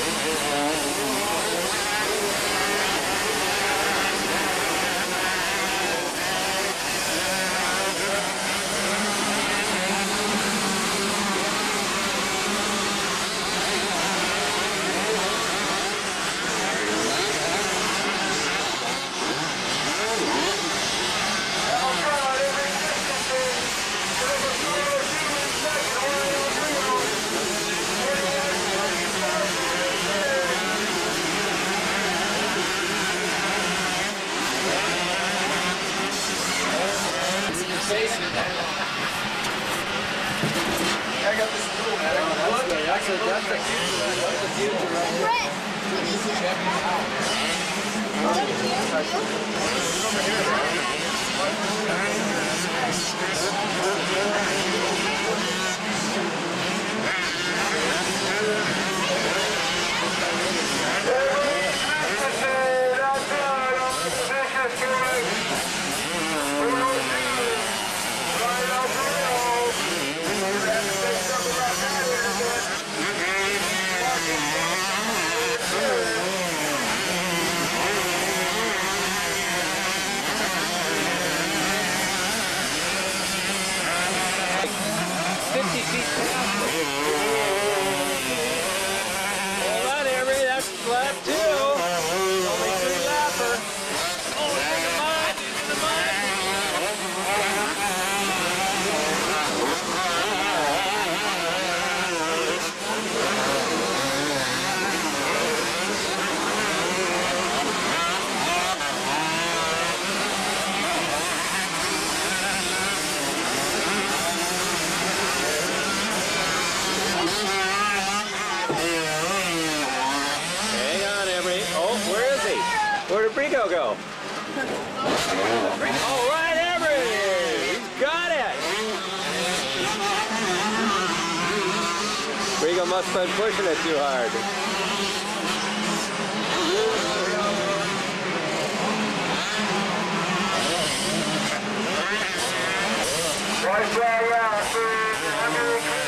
Yeah. a, that's a, that's a future right there. Brett, can you see it? Over here, Leo go? All right, Everett! He's got it! Rigo must have been pushing it too hard. Right, right, right.